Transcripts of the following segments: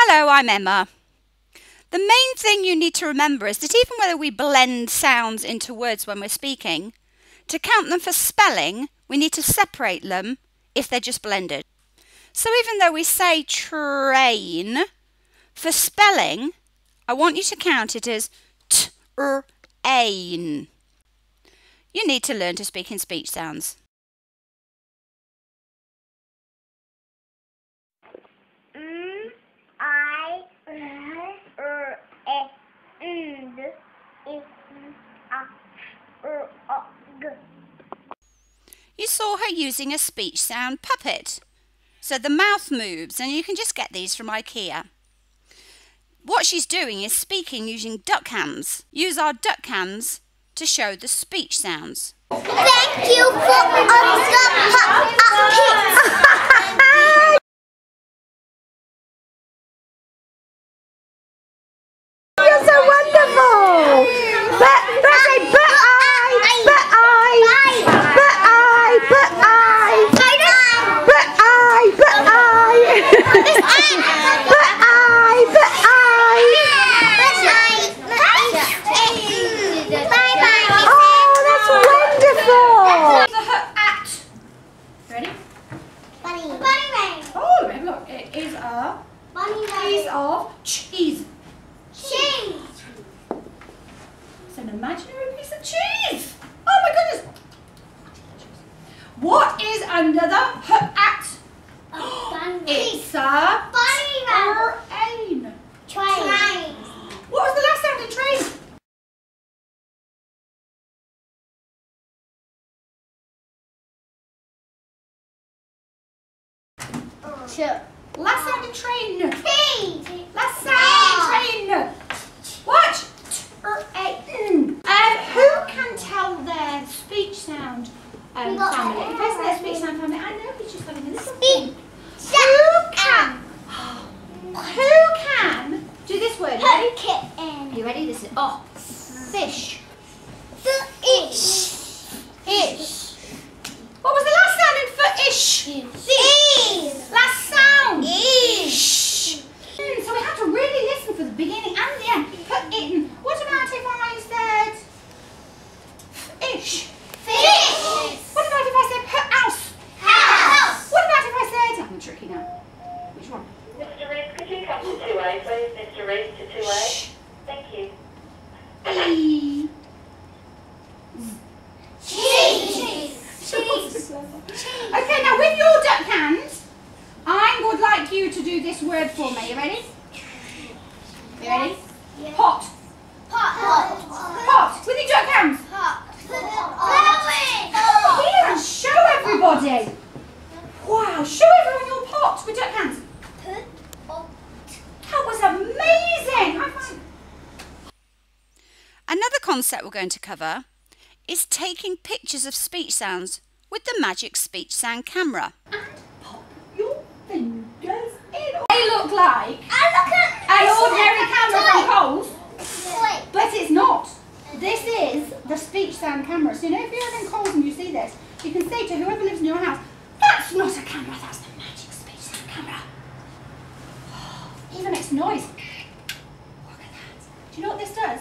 Hello, I'm Emma. The main thing you need to remember is that even whether we blend sounds into words when we're speaking, to count them for spelling, we need to separate them if they're just blended. So even though we say train, for spelling, I want you to count it as t-r-ain. You need to learn to speak in speech sounds. You saw her using a speech sound puppet. So the mouth moves and you can just get these from IKEA. What she's doing is speaking using duck hands. Use our duck hands to show the speech sounds. Thank you for an imaginary piece of cheese. Oh my goodness. What is under the hat? it's a train. Train. What was the last sound in train? Sure. Last sound in train. T. Last sound in train. What? Um, who can tell their speech sound um, family? If I say their speech sound family, I know he's just having a little Speak. Who can? Who can do this word? Ready? Kitten. Are you ready? This is oh, fish. Ish. Ish. What was the last sound in for ish? Is. Last sound. Ish. Hmm, so we have to really listen for the beginning and the end. Put in. What about if I said ish? Fish. What about if I said put house? House. What about if I said? I'm tricky now. Which one? Mr. Reese, could you come to 2A, please? Mr. Reese to 2A. Shh. Thank you. E. Cheese. Okay, now with your duck hands, I would like you to do this word for me. You ready? You ready? Yes. Pot. Pot. Pot. With your duck hands. Pot. Here and show everybody. Wow, show everyone your pot with duck hands. That was amazing. I find- Another concept we're going to cover is taking pictures of speech sounds with the Magic Speech Sound camera. And pop your fingers in. They look like an ordinary camera from Coles, but it's not. This is the speech sound camera. So you know if you're ever in Coles and you see this, you can say to whoever lives in your house, that's not a camera, that's the Magic Speech Sound camera. Even makes noise. Look at that. Do you know what this does?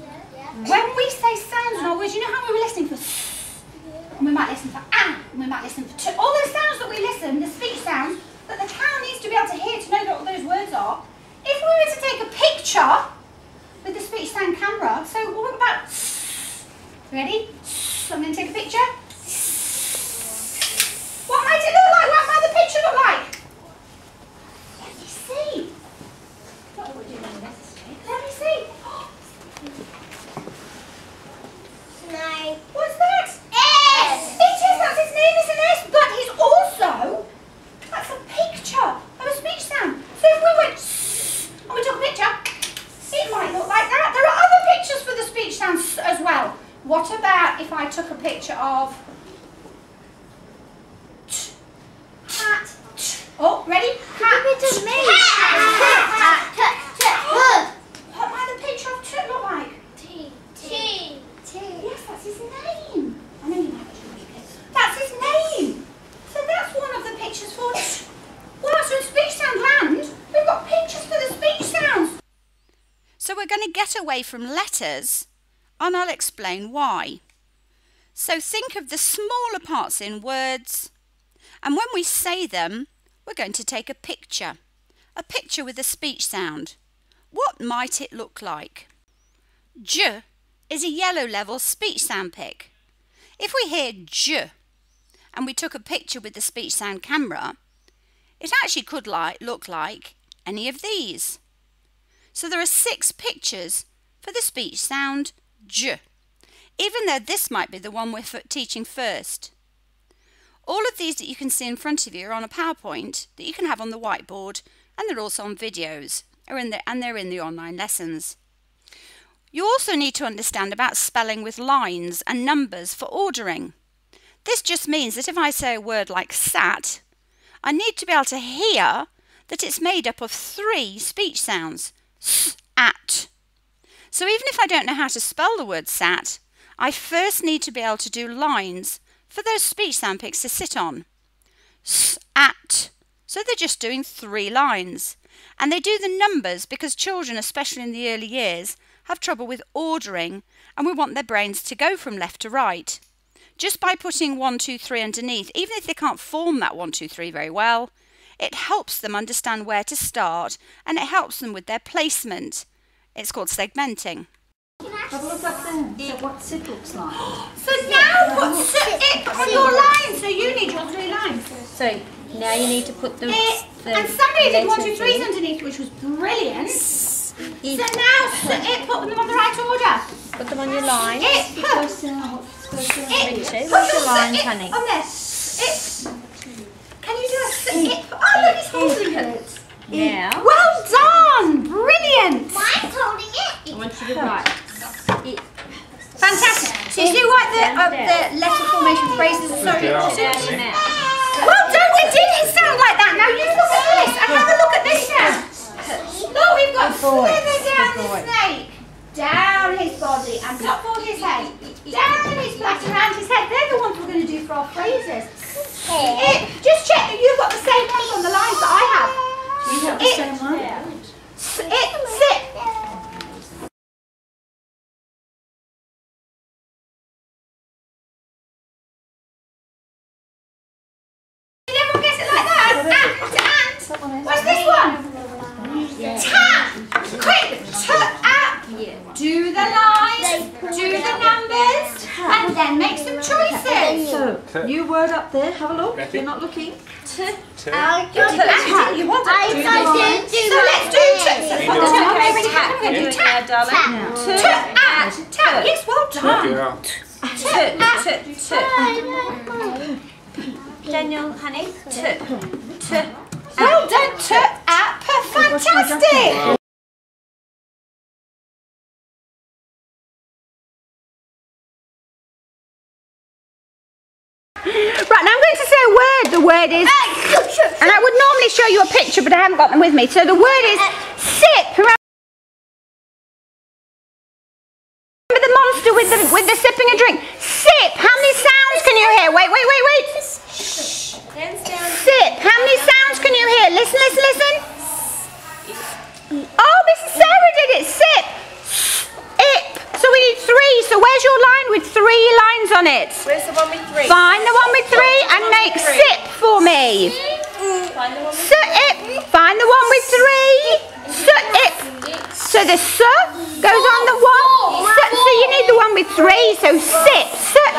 Yeah. When we say sounds in our words, you know how we were listening for and we might listen for ah, and we might listen for. All those sounds that we listen, the speech sounds, that the cow needs to be able to hear to know what those words are. If we were to take a picture with the speech sound camera, so what about? Ready? I'm going to take a picture. What about if I took a picture of hat? Oh, ready? Hat. It to me. What might the picture of T look like? T. T. T. Yes, that's his name. I know you might That's his name. So that's one of the pictures for. Wow, so in Speech Sound Land, we've got pictures for the speech sounds. So we're going to get away from letters and I'll explain why. So think of the smaller parts in words and when we say them, we're going to take a picture. A picture with a speech sound. What might it look like? J is a yellow level speech sound pic. If we hear J and we took a picture with the speech sound camera, it actually could like, look like any of these. So there are six pictures for the speech sound J, even though this might be the one we're teaching first. All of these that you can see in front of you are on a PowerPoint that you can have on the whiteboard and they're also on videos in the, and they're in the online lessons. You also need to understand about spelling with lines and numbers for ordering. This just means that if I say a word like sat, I need to be able to hear that it's made up of three speech sounds, s, at. So even if I don't know how to spell the word sat, I first need to be able to do lines for those speech sound pics to sit on. S, at. So they're just doing three lines. And they do the numbers because children, especially in the early years, have trouble with ordering and we want their brains to go from left to right. Just by putting one, two, three underneath, even if they can't form that one, two, three very well, it helps them understand where to start and it helps them with their placement. It's called segmenting. Have a look up there, so what sit looks like. So now put it on your line, so you need your three lines. So now you need to put the, It, the and somebody did one, two, letters underneath, which was brilliant. It- So now sit it, put them on the right order. Put them on your line. It, put, it, Richard, put where's your your lines, it honey? on there. It. Can you do a? It. Oh, look, he's holding it. Now, Well done! Brilliant! Mine's holding it. I want you to write. It, Fantastic. So you see what the, uh, the letter formation phrases are so down and out. Well done, it didn't sound like that. Now you look at this and have a look at this now. Look, we've got boy. slither down the snake, down his body and top forward his head, down his back around his head. They're the ones we're going to do for our phrases. It, just check that you've got the same ones on the lines that I have. You have the It- same one? S- It, sit. Did everyone get it like that? And, and. What's this one? Tap. Quick. Tap. At. Do the lines. Do the numbers. And then make some choices. So, new word up there, have a look. You're not looking. I Tap. You want I it. did do So let's do tap. So put the tap. Okay, ready? Tap. Come on, You're do doing tap. that, darling. Tap. At. Tap. Yes, well done. T, t, t. Daniel, honey. T, t. Well done. Tap. At. Fantastic. The word is, and I would normally show you a picture, but I haven't got them with me. So the word is sip. Remember the monster with the with the sipping a drink? Sip. How many sounds can you hear? Wait, wait, wait, wait. Sip. How many sounds can you hear? Listen, listen, listen. Oh, Mrs. Sarah did it. Sip. Ip. So we need three. So where's your line with three lines on it? Where's the one with three? Find the one with three and make sip for me. Sip. Find the one with three. Sip. So the s goes on the one. So, you need the one with three. So sip. Sip.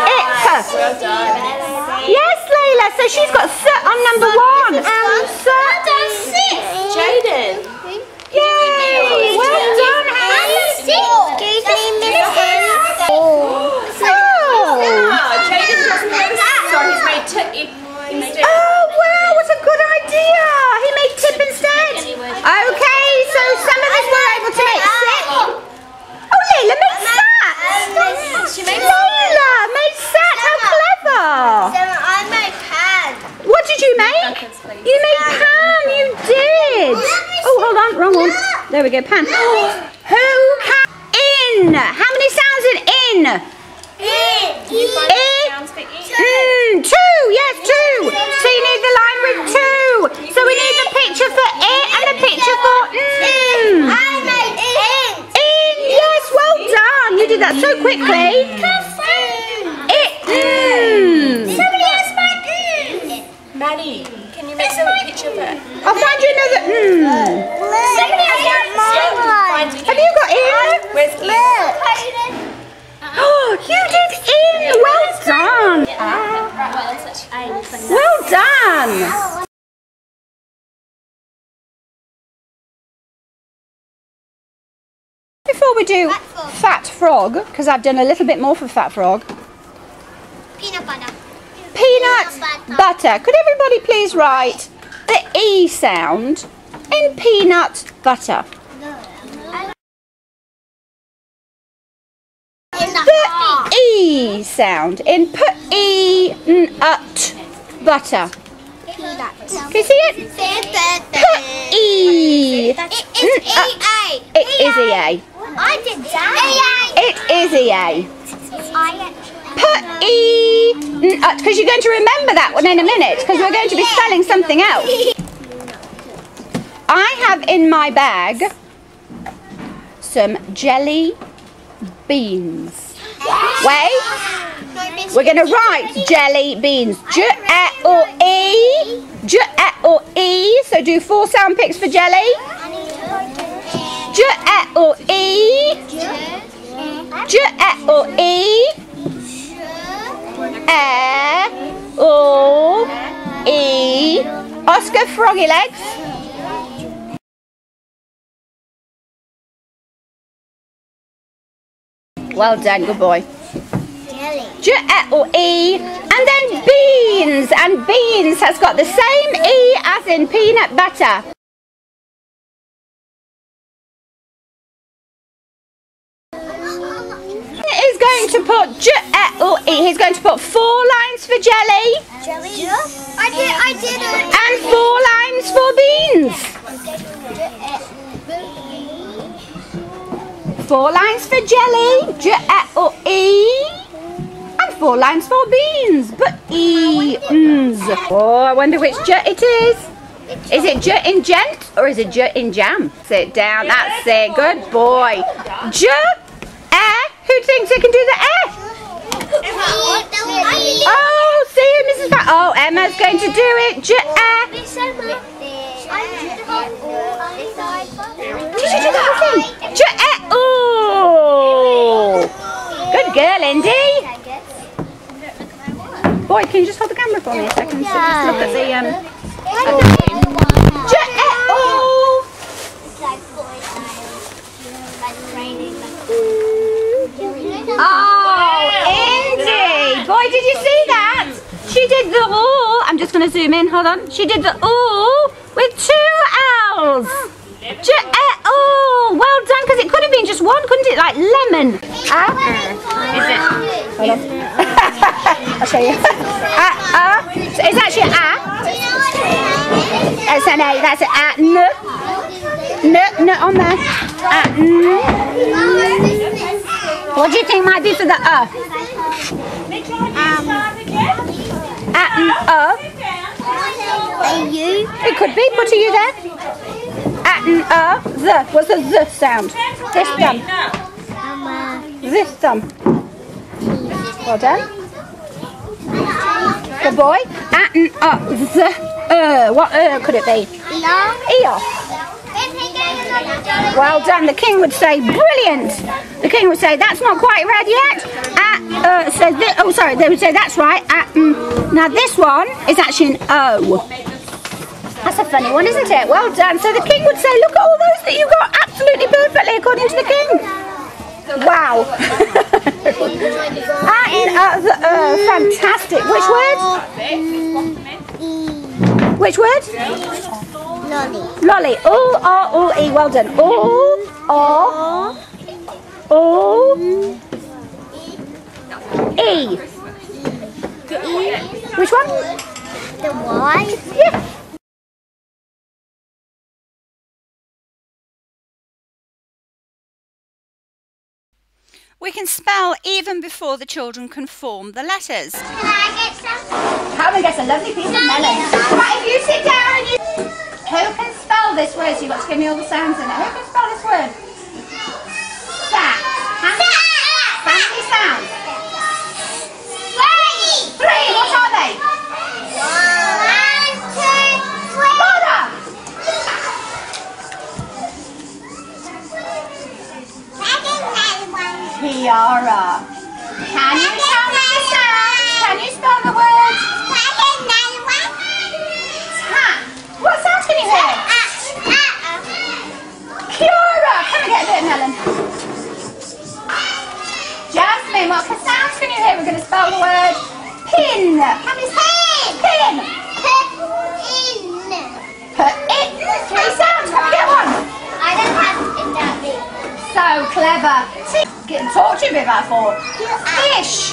Yes, Layla. So she's got s on number one. And You made Pan, you did! Oh, hold on, wrong one. There we go, Pan. Who can? In! How many sounds in in? In! In! Mm, two! Yes, two! So you need the line with two! So we need the picture for it and the picture for in. I made in! In! Yes, well done! You did that so quickly! It! Mm! Somebody else made mm! Maddie! Make a picture of it? I'll find you another. Hmm. Find Have you got in? Where's Oh, you did in. Well done. Well done. Before we do Fat Frog, because I've done a little bit more for Fat Frog, Peanut butter. peanut butter. butter. Could everybody please write the E sound in peanut butter? The. E sound in put E n ut butter. Peanut. Can you see it? Put E. It is EA. It is EA. I did that. It is EA. Put E because uh, you're going to remember that one in a minute because we're going to be selling something else. I have in my bag some jelly beans. Wait, we're going to write jelly beans. J E or E. J E or E. So do four sound pics for jelly. J E or E. J E or E. E O E Oscar Froggy Legs. Well done, good boy. J or E, and then beans, and beans has got the same E as in peanut butter. He's going to put J. He's going to put four lines for jelly Jelly? I did. I did it. and four lines for beans. Four lines for jelly, J E or E, and four lines for beans. But E, ns. Oh, I wonder which J it is. Is it J in gent or is it J in jam? Sit down. That's it. Good boy. J E. Who thinks they can do the E? Oh, see, you, Mrs. Fa- oh, Emma's going to do it. J E. Did you do whole thing? J E. Oh, good girl, Indy. Boy, can you just hold the camera for me a second? So just look at the um. Hold on. She did the ooh with two L's. J E ooh. Well done, because it could have been just one, couldn't it? Like lemon. Ah. Is it? Hold on. I'll show you. Ah, ah. So it's actually a. It's an A. That's an A. N. N. N on there. A. N. What do you think might be for the uh? Um, at and uh. It could be. Put a U there. At and uh. The. What's the the sound? This thumb. This thumb. Well done. Good boy. At and uh. The. Uh. What uh could it be? Ear. Well done. The king would say, brilliant. The king would say, that's not quite red yet. Uh, oh, sorry. They would say, that's right. Uh, mm. Now this one is actually an O. That's a funny one, isn't it? Well done. So the king would say, look at all those that you got absolutely perfectly according to the king. Wow. uh, and, uh, the, uh, fantastic. Which word? Which word? Lolly. O E. Well done. O E. Which one? The Y. Yeah. We can spell even before the children can form the letters. Can I get some? Come and get a lovely piece of melon. Right, if you sit down and you... Who can spell this word? So you've got to give me all the sounds in it. Who can spell this word? 嘉儿啊！Fish. Fish.